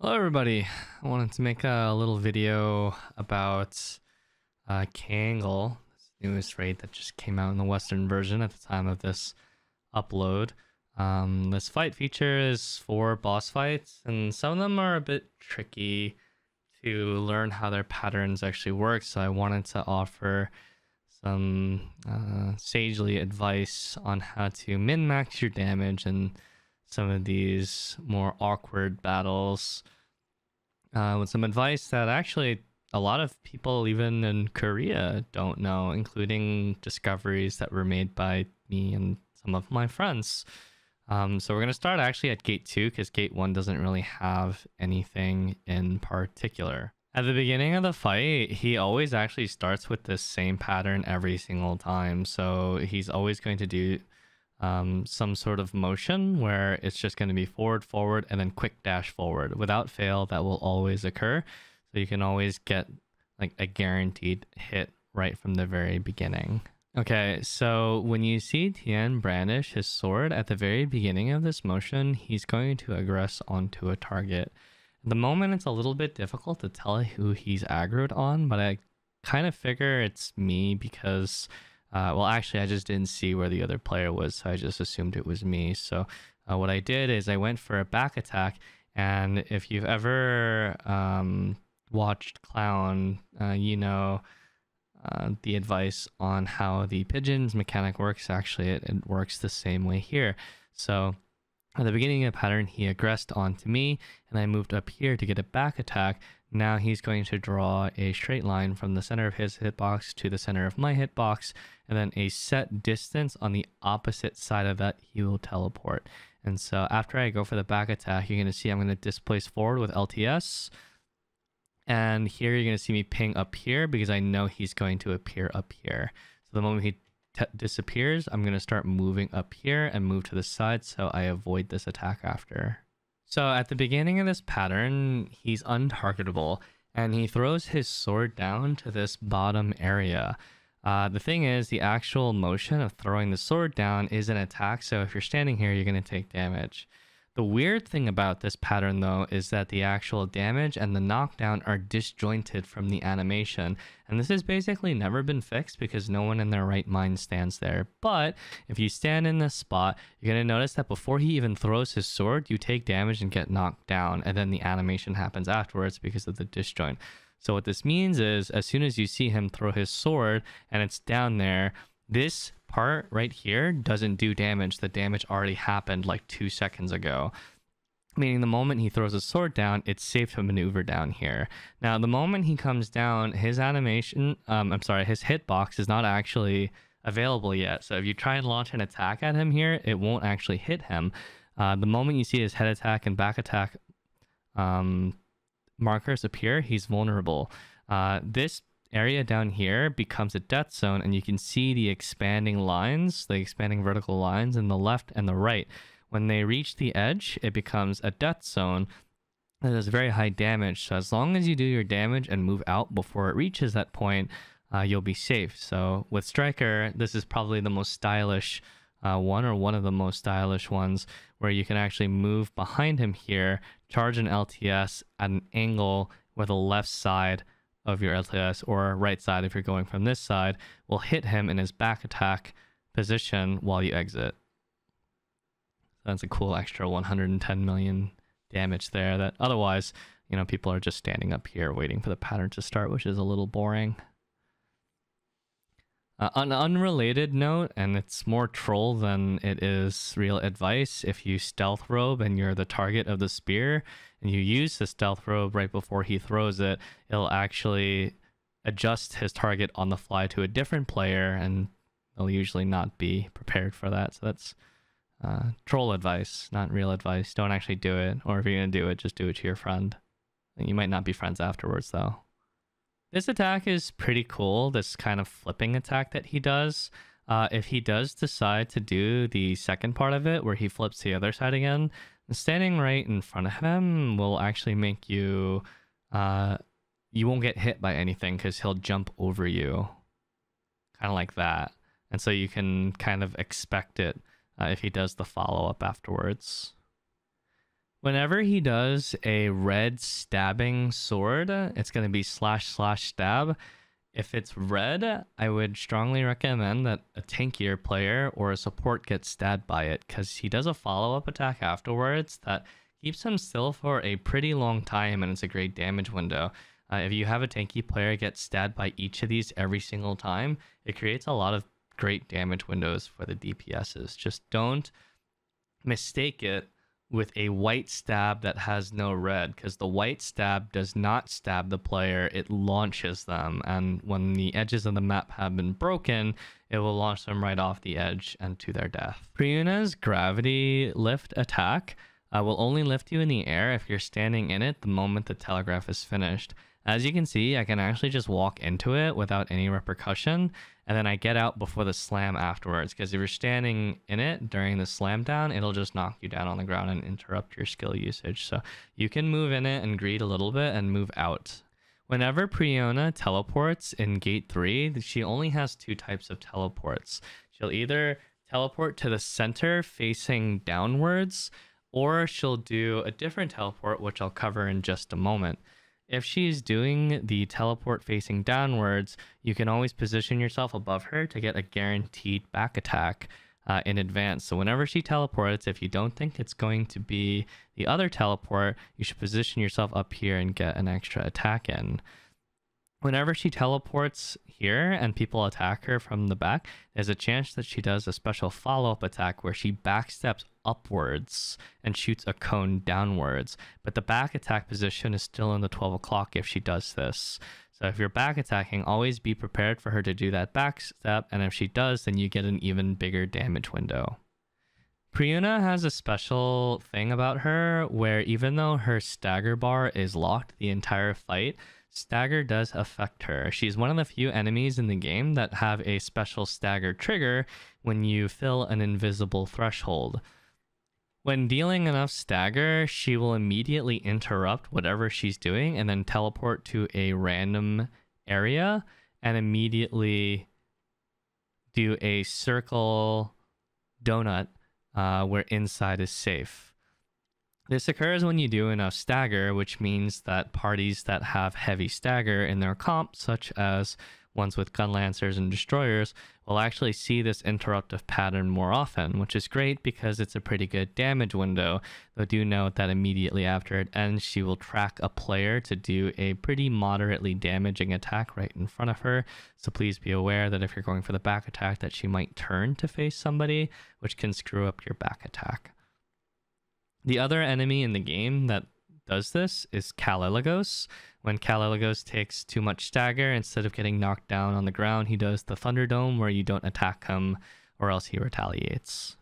Hello everybody, I wanted to make a little video about uh, Kayangel, this newest raid that just came out in the western version at the time of this upload. Um, this fight feature is for boss fights, and some of them are a bit tricky to learn how their patterns actually work, so I wanted to offer some uh, sagely advice on how to min-max your damage and some of these more awkward battles uh, with some advice that actually a lot of people, even in Korea, don't know, including discoveries that were made by me and some of my friends. Um, so we're going to start actually at gate 2 because gate 1 doesn't really have anything in particular. At the beginning of the fight, he always actually starts with this same pattern every single time. So he's always going to do um, some sort of motion where it's just going to be forward, forward, and then quick dash forward. Without fail, that will always occur. So you can always get like a guaranteed hit right from the very beginning. Okay, so when you see Tian brandish his sword at the very beginning of this motion, he's going to aggress onto a target. At the moment, it's a little bit difficult to tell who he's aggroed on, but I kind of figure it's me because uh, well, actually, I just didn't see where the other player was, so I just assumed it was me. So uh, what I did is I went for a back attack, and if you've ever um, watched Clown, uh, you know uh, the advice on how the pigeons mechanic works. Actually, it, it works the same way here. So at the beginning of the pattern, he aggressed onto me, and I moved up here to get a back attack. Now he's going to draw a straight line from the center of his hitbox to the center of my hitbox, and then a set distance on the opposite side of that, he will teleport. And so after I go for the back attack, you're going to see I'm going to displace forward with LTS. And here you're going to see me ping up here because I know he's going to appear up here. So the moment he disappears, I'm going to start moving up here and move to the side so I avoid this attack after. So at the beginning of this pattern, he's untargetable and he throws his sword down to this bottom area. Uh, the thing is, the actual motion of throwing the sword down is an attack, so if you're standing here, you're going to take damage. The weird thing about this pattern though is that the actual damage and the knockdown are disjointed from the animation. And this has basically never been fixed because no one in their right mind stands there. But if you stand in this spot, you're going to notice that before he even throws his sword, you take damage and get knocked down. And then the animation happens afterwards because of the disjoint. So what this means is as soon as you see him throw his sword and it's down there, this part right here doesn't do damage. The damage already happened like two seconds ago. Meaning the moment he throws his sword down, it's safe to maneuver down here. Now, the moment he comes down, his animation, um, I'm sorry, his hitbox is not actually available yet. So if you try and launch an attack at him here, it won't actually hit him. Uh, the moment you see his head attack and back attack um, markers appear, he's vulnerable. Uh, this area down here becomes a death zone and you can see the expanding lines, the expanding vertical lines in the left and the right. When they reach the edge, it becomes a death zone that does very high damage. So as long as you do your damage and move out before it reaches that point, uh, you'll be safe. So with Striker, this is probably the most stylish uh, one or one of the most stylish ones where you can actually move behind him here, charge an LTS at an angle where the left side of your LTS or right side if you're going from this side will hit him in his back attack position while you exit. So That's a cool extra 110 million damage there that otherwise, you know, people are just standing up here waiting for the pattern to start, which is a little boring. Uh, an unrelated note, and it's more troll than it is real advice. If you stealth robe and you're the target of the spear, and you use the stealth robe right before he throws it, it'll actually adjust his target on the fly to a different player, and they'll usually not be prepared for that. So that's uh, troll advice, not real advice. Don't actually do it, or if you're gonna do it, just do it to your friend. You might not be friends afterwards, though. This attack is pretty cool, this kind of flipping attack that he does. Uh, if he does decide to do the second part of it, where he flips the other side again, standing right in front of him will actually make you... Uh, you won't get hit by anything because he'll jump over you. Kind of like that. And so you can kind of expect it uh, if he does the follow-up afterwards. Whenever he does a red stabbing sword, it's going to be slash slash stab. If it's red, I would strongly recommend that a tankier player or a support gets stabbed by it because he does a follow up attack afterwards that keeps him still for a pretty long time and it's a great damage window. Uh, if you have a tanky player get stabbed by each of these every single time, it creates a lot of great damage windows for the DPSs. Just don't mistake it with a white stab that has no red because the white stab does not stab the player it launches them. And when the edges of the map have been broken it will launch them right off the edge and to their death. Prunya's gravity lift attack uh, will only lift you in the air if you're standing in it the moment the telegraph is finished as you can see, I can actually just walk into it without any repercussion, and then I get out before the slam afterwards, because if you're standing in it during the slam down, it'll just knock you down on the ground and interrupt your skill usage. So you can move in it and greed a little bit and move out. Whenever Prunya teleports in gate 3, she only has two types of teleports. She'll either teleport to the center facing downwards, or she'll do a different teleport, which I'll cover in just a moment if she's doing the teleport facing downwards, you can always position yourself above her to get a guaranteed back attack uh, in advance. So whenever she teleports, if you don't think it's going to be the other teleport, you should position yourself up here and get an extra attack in whenever she teleports here and people attack her from the back, there's a chance that she does a special follow up attack where she backsteps upwards and shoots a cone downwards. But the back attack position is still in the 12 o'clock if she does this. So if you're back attacking, always be prepared for her to do that back step. And if she does, then you get an even bigger damage window. Prunya has a special thing about her where even though her stagger bar is locked the entire fight, Stagger does affect her. She's one of the few enemies in the game that have a special stagger trigger when you fill an invisible threshold. When dealing enough stagger, she will immediately interrupt whatever she's doing and then teleport to a random area and immediately do a circle donut uh, where inside is safe. This occurs when you do enough stagger, which means that parties that have heavy stagger in their comp, such as ones with gun lancers and destroyers, will actually see this interruptive pattern more often, which is great because it's a pretty good damage window. Though do note that immediately after it ends, she will track a player to do a pretty moderately damaging attack right in front of her. So please be aware that if you're going for the back attack that she might turn to face somebody, which can screw up your back attack. The other enemy in the game that does this is Caliligos. When Caliligos takes too much stagger, instead of getting knocked down on the ground, he does the Thunderdome where you don't attack him or else he retaliates.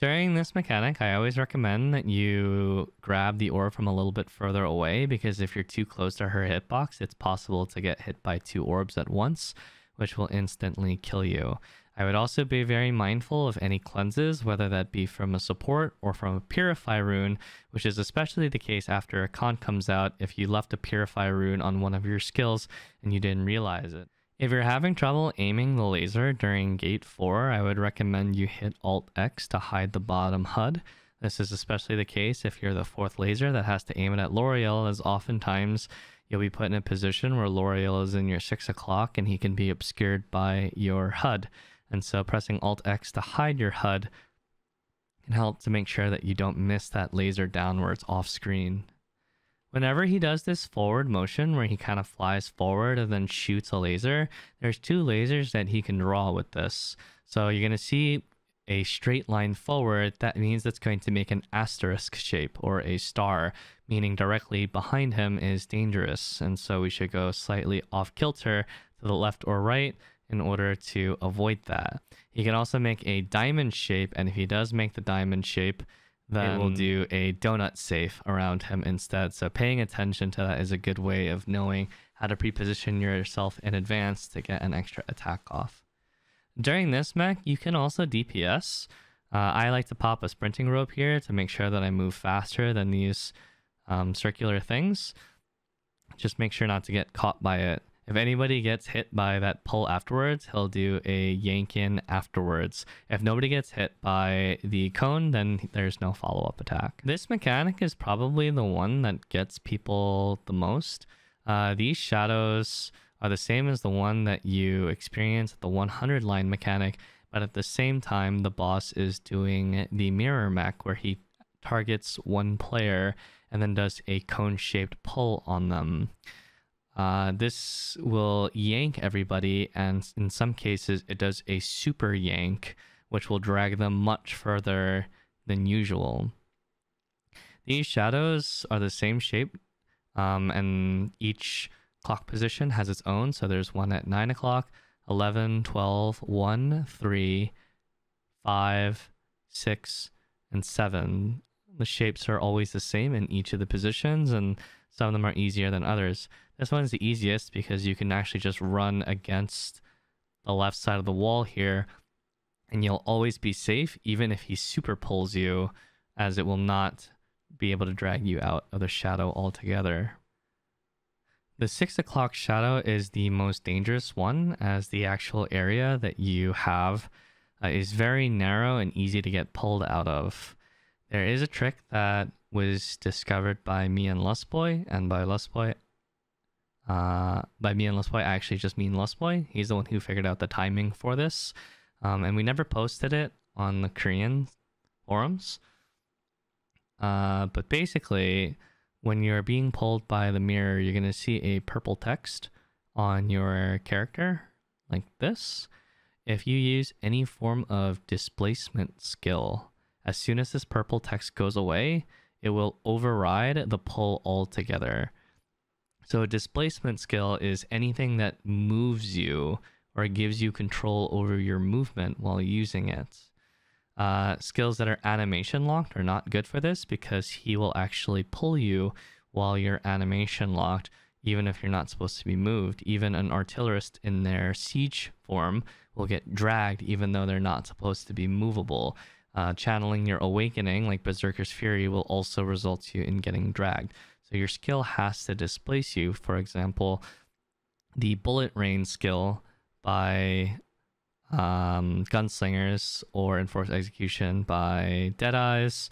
During this mechanic, I always recommend that you grab the orb from a little bit further away because if you're too close to her hitbox, it's possible to get hit by two orbs at once, which will instantly kill you. I would also be very mindful of any cleanses, whether that be from a support or from a purify rune, which is especially the case after a con comes out if you left a purify rune on one of your skills and you didn't realize it. If you're having trouble aiming the laser during gate 4, I would recommend you hit Alt X to hide the bottom HUD. This is especially the case if you're the fourth laser that has to aim it at Lauriel, as oftentimes you'll be put in a position where Lauriel is in your 6 o'clock and he can be obscured by your HUD. And so pressing Alt X to hide your HUD can help to make sure that you don't miss that laser downwards off screen. Whenever he does this forward motion where he kind of flies forward and then shoots a laser, there's two lasers that he can draw with this. So you're going to see a straight line forward. That means it's going to make an asterisk shape or a star, meaning directly behind him is dangerous. And so we should go slightly off kilter to the left or right in order to avoid that. He can also make a diamond shape, and if he does make the diamond shape, then we'll do a donut safe around him instead. So paying attention to that is a good way of knowing how to pre-position yourself in advance to get an extra attack off. During this mech, you can also DPS. Uh, I like to pop a sprinting robe here to make sure that I move faster than these um, circular things. Just make sure not to get caught by it If anybody gets hit by that pull afterwards, he'll do a yank in afterwards. If nobody gets hit by the cone, then there's no follow up attack. This mechanic is probably the one that gets people the most. Uh, these shadows are the same as the one that you experience at the 100 line mechanic, but at the same time, the boss is doing the mirror mech where he targets one player and then does a cone shaped pull on them. Uh, this will yank everybody, and in some cases, it does a super yank, which will drag them much further than usual. These shadows are the same shape, um, and each clock position has its own. So there's one at 9 o'clock, 11, 12, 1, 3, 5, 6, and 7. The shapes are always the same in each of the positions, and some of them are easier than others. This one's the easiest because you can actually just run against the left side of the wall here and you'll always be safe even if he super pulls you as it will not be able to drag you out of the shadow altogether. The 6 o'clock shadow is the most dangerous one as the actual area that you have uh, is very narrow and easy to get pulled out of. There is a trick that was discovered by me and Lustboy, and by Lustboy, uh, by me and Lustboy, I actually just mean Lustboy. He's the one who figured out the timing for this, um, and we never posted it on the Korean forums. Uh, but basically, when you're being pulled by the mirror, you're gonna see a purple text on your character, like this. If you use any form of displacement skill, as soon as this purple text goes away, it will override the pull altogether. So a displacement skill is anything that moves you or gives you control over your movement while using it. Uh, skills that are animation locked are not good for this because he will actually pull you while you're animation locked, even if you're not supposed to be moved. Even an artillerist in their siege form will get dragged even though they're not supposed to be movable. Uh, channeling your awakening, like Berserker's Fury, will also result you in getting dragged. So your skill has to displace you. For example, the bullet rain skill by um, gunslingers or enforced execution by deadeyes,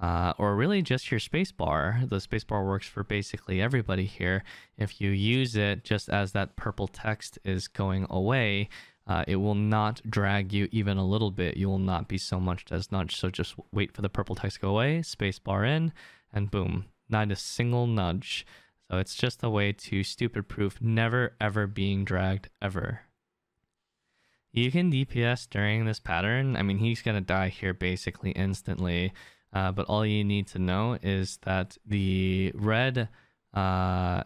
uh, or really just your spacebar. The spacebar works for basically everybody here. If you use it just as that purple text is going away, uh, it will not drag you even a little bit. You will not be so much as nudge. So just wait for the purple text to go away, space bar in, and boom, not a single nudge. So it's just a way to stupid proof never ever being dragged ever. You can DPS during this pattern. I mean, he's gonna die here basically instantly. Uh, but all you need to know is that the red uh,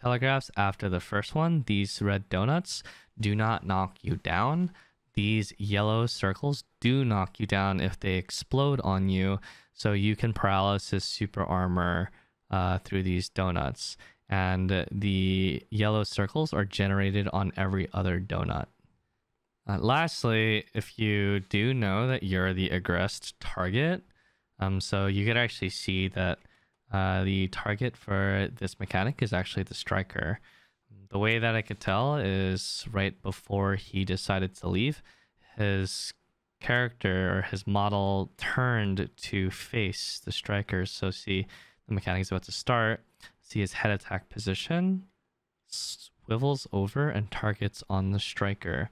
telegraphs after the first one, these red donuts, do not knock you down. These yellow circles do knock you down if they explode on you. So you can paralysis super armor uh, through these donuts. And the yellow circles are generated on every other donut. Uh, lastly, if you do know that you're the aggressed target, um, so you could actually see that uh, the target for this mechanic is actually the striker. The way that I could tell is right before he decided to leave, his character or his model turned to face the striker. So see the mechanic is about to start. See his head attack position, swivels over and targets on the striker.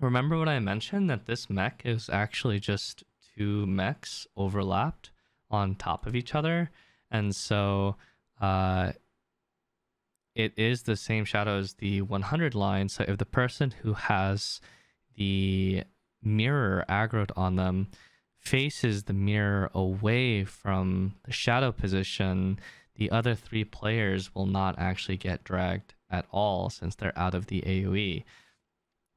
Remember what I mentioned that this mech is actually just two mechs overlapped on top of each other. And so uh, it is the same shadow as the 100 line. So if the person who has the mirror aggroed on them faces the mirror away from the shadow position, the other three players will not actually get dragged at all since they're out of the AoE.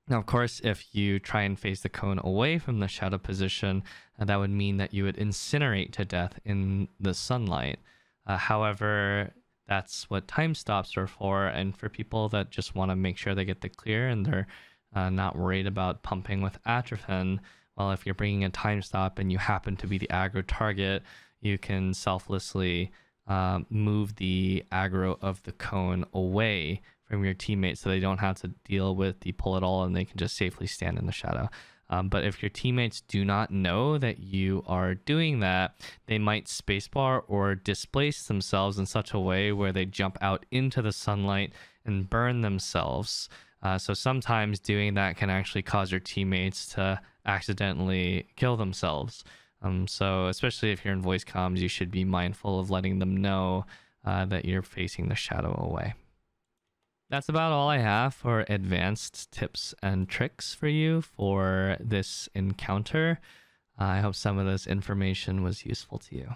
Now, of course, if you try and face the cone away from the shadow position, uh, that would mean that you would incinerate to death in the sunlight. Uh, however, that's what time stops are for. And for people that just want to make sure they get the clear and they're uh, not worried about pumping with atropine, well, if you're bringing a time stop and you happen to be the aggro target, you can selflessly uh, move the aggro of the cone away from your teammates so they don't have to deal with the pull at all and they can just safely stand in the shadow. Um, but if your teammates do not know that you are doing that, they might spacebar or displace themselves in such a way where they jump out into the sunlight and burn themselves. Uh, so sometimes doing that can actually cause your teammates to accidentally kill themselves. Um, so especially if you're in voice comms, you should be mindful of letting them know uh, that you're facing the shadow away. That's about all I have for advanced tips and tricks for you for this encounter. I hope some of this information was useful to you.